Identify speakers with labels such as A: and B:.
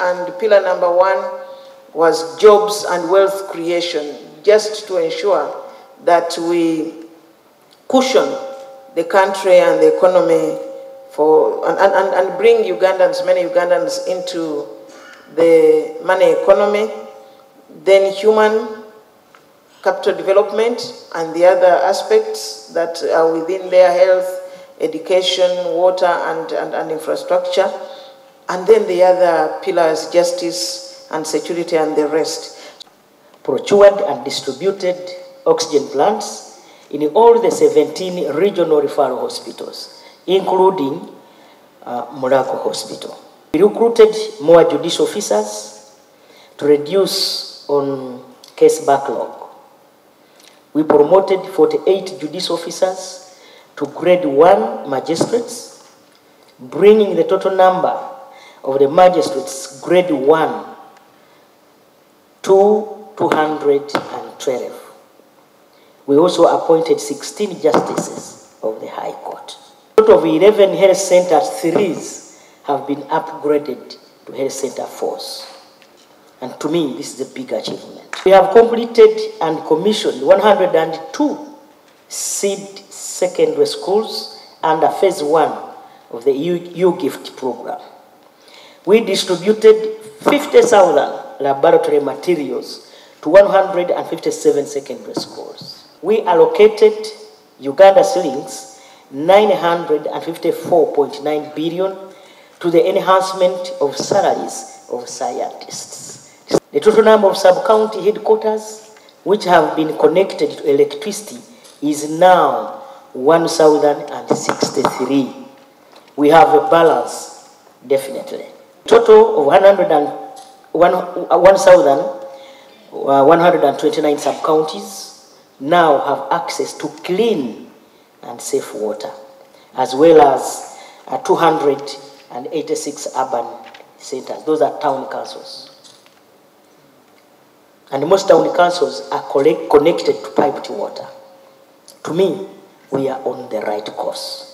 A: and pillar number one was jobs and wealth creation, just to ensure that we cushion the country and the economy for, and, and, and bring Ugandans, many Ugandans into the money economy, then human capital development and the other aspects that are within their health, education, water, and, and, and infrastructure, and then the other pillars, justice and security and the rest.
B: Procured and distributed oxygen plants in all the 17 regional referral hospitals, including uh, Hospital. We recruited more judicial officers to reduce on case backlog. We promoted 48 judicial officers to grade 1 magistrates, bringing the total number of the magistrates grade 1 to 212. We also appointed 16 justices of the High Court. Out of 11 health centers, three have been upgraded to health center fours. And to me, this is a big achievement. We have completed and commissioned 102 seed secondary schools under phase one of the UgIFT program. We distributed 50,000 laboratory materials to 157 secondary schools. We allocated Uganda shillings 954.9 billion to the enhancement of salaries of scientists. The total number of sub-county headquarters which have been connected to electricity is now 1,063. We have a balance, definitely. Total of 1,129 uh, sub-counties now have access to clean and safe water, as well as uh, 286 urban centers. Those are town councils. And most town councils are connected to piped water. To me, we are on the right course.